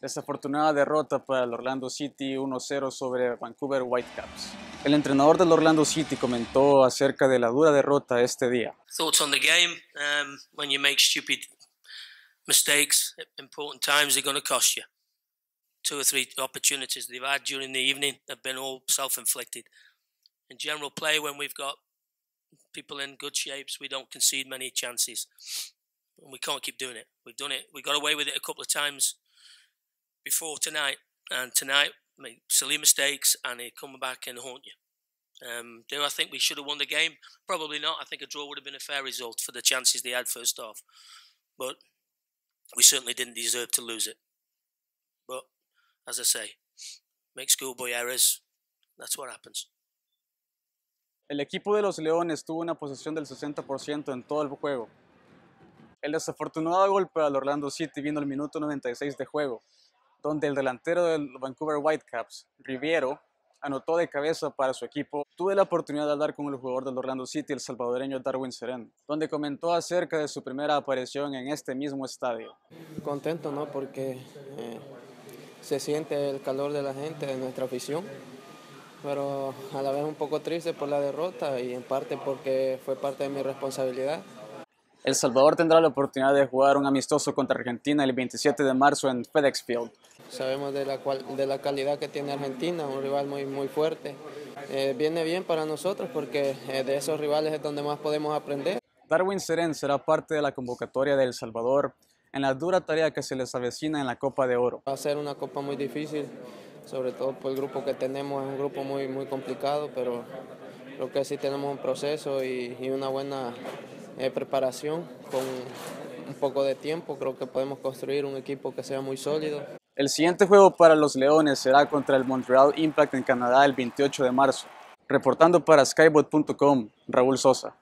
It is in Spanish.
Desafortunada derrota para el Orlando City 1-0 sobre Vancouver Whitecaps. El entrenador del Orlando City comentó acerca de la dura derrota este día. Thoughts on the game? Um, when you make stupid mistakes, important times are going to cost you. Two or three opportunities they've had during the evening have been all self-inflicted. In general play, when we've got people in good shapes, we don't concede many chances. And we can't keep doing it. We've done it. We got away with it a couple of times before tonight, and tonight make silly mistakes and they come back and haunt you. Um, do I think we should have won the game? Probably not. I think a draw would have been a fair result for the chances they had first off, but we certainly didn't deserve to lose it. But as I say, make schoolboy errors. That's what happens. El equipo de los Leones tuvo una posesión del 60% en todo el juego. El desafortunado golpe al Orlando City vino al minuto 96 de juego, donde el delantero del Vancouver Whitecaps, Riviero, anotó de cabeza para su equipo. Tuve la oportunidad de hablar con el jugador del Orlando City, el salvadoreño Darwin Seren, donde comentó acerca de su primera aparición en este mismo estadio. Contento, ¿no? Porque eh, se siente el calor de la gente, de nuestra afición, pero a la vez un poco triste por la derrota y en parte porque fue parte de mi responsabilidad. El Salvador tendrá la oportunidad de jugar un amistoso contra Argentina el 27 de marzo en FedEx Field. Sabemos de la, cual, de la calidad que tiene Argentina, un rival muy, muy fuerte. Eh, viene bien para nosotros porque eh, de esos rivales es donde más podemos aprender. Darwin Seren será parte de la convocatoria de El Salvador en la dura tarea que se les avecina en la Copa de Oro. Va a ser una copa muy difícil, sobre todo por el grupo que tenemos, es un grupo muy, muy complicado, pero creo que sí tenemos un proceso y, y una buena eh, preparación, con un poco de tiempo, creo que podemos construir un equipo que sea muy sólido. El siguiente juego para los Leones será contra el Montreal Impact en Canadá el 28 de marzo. Reportando para skybot.com, Raúl Sosa.